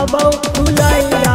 बेटा अब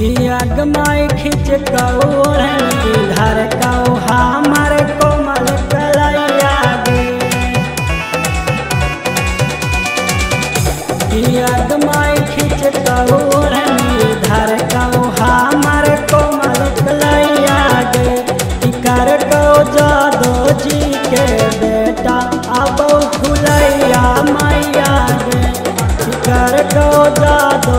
कियाग माई खिंच कौरन घर कौ हमर कोमल कलैया गे। कियाग माई खिंच कौरन घर कौ हमर कोमल कलैया गे। कर कौ जादो जी के बेटा, अब फुलैया मैया गे। कर कौ जादो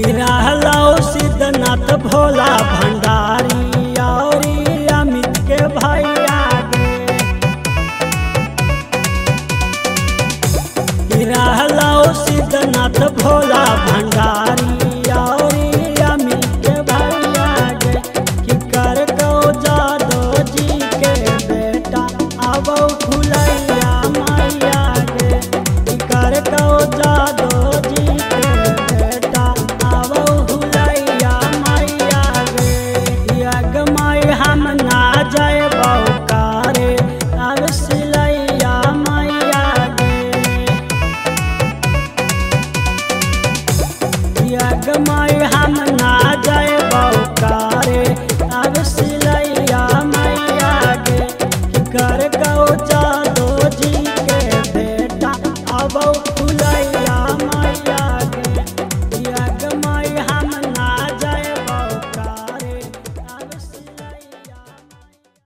कि रहलौ सिद्धनाथ भोला भंडारी अमित के भैया गे कि सिद्धनाथ भोला भंडारी, औरी अमित के कि जादो जी के बेटा अब कि कर गौ जादो यग